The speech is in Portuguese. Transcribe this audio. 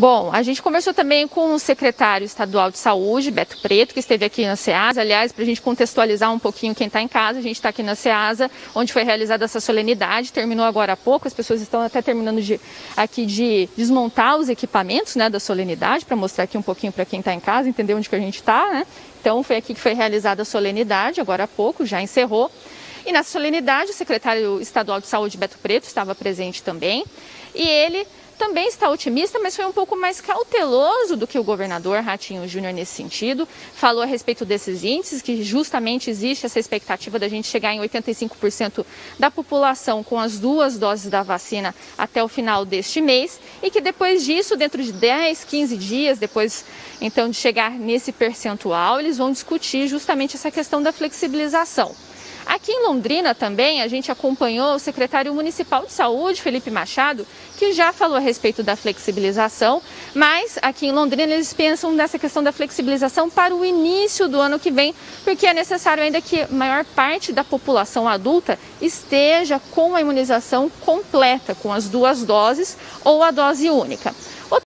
Bom, a gente conversou também com o secretário estadual de saúde, Beto Preto, que esteve aqui na SEASA. Aliás, para a gente contextualizar um pouquinho quem está em casa, a gente está aqui na SEASA, onde foi realizada essa solenidade, terminou agora há pouco, as pessoas estão até terminando de, aqui de desmontar os equipamentos né, da solenidade, para mostrar aqui um pouquinho para quem está em casa, entender onde que a gente está, né? Então, foi aqui que foi realizada a solenidade, agora há pouco, já encerrou. E nessa solenidade, o secretário estadual de saúde, Beto Preto, estava presente também. E ele também está otimista, mas foi um pouco mais cauteloso do que o governador Ratinho Júnior nesse sentido. Falou a respeito desses índices, que justamente existe essa expectativa da gente chegar em 85% da população com as duas doses da vacina até o final deste mês e que depois disso, dentro de 10, 15 dias, depois então de chegar nesse percentual, eles vão discutir justamente essa questão da flexibilização. Aqui em Londrina também a gente acompanhou o secretário municipal de saúde, Felipe Machado, que já falou a respeito da flexibilização, mas aqui em Londrina eles pensam nessa questão da flexibilização para o início do ano que vem, porque é necessário ainda que a maior parte da população adulta esteja com a imunização completa, com as duas doses ou a dose única.